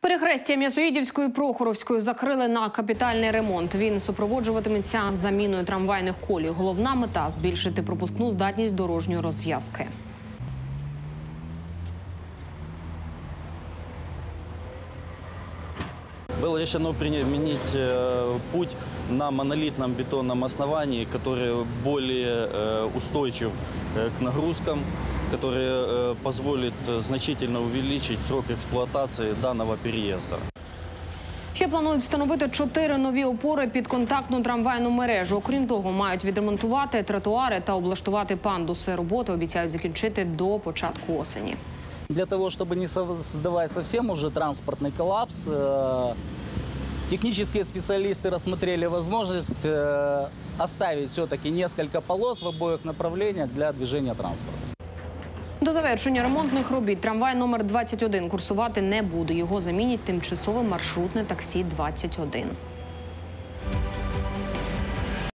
Перехрестя М'ясоїдівської Прохоровської закрили на капітальний ремонт. Він супроводжуватиметься заміною трамвайних колій. Головна мета збільшити пропускну здатність дорожньої розв'язки. Было решено применить э, путь на монолитном бетонном основании, который более э, устойчив э, к нагрузкам, который э, позволит э, значительно увеличить срок эксплуатации данного переезда. Ще планують встановити чотири нові опори під контактну трамвайну мережу. Окрім того, мають відремонтувати тротуари та облаштувати пандуси. Роботи обіцяють закінчити до початку осені. Для того, чтобы не создавать совсем уже транспортный коллапс, э, технические специалисты рассмотрели возможность э, оставить все-таки несколько полос в обоих направлениях для движения транспорта. До завершення ремонтних робіт трамвай номер 21 курсувати не буде. Його замінять тимчасове маршрутне таксі 21.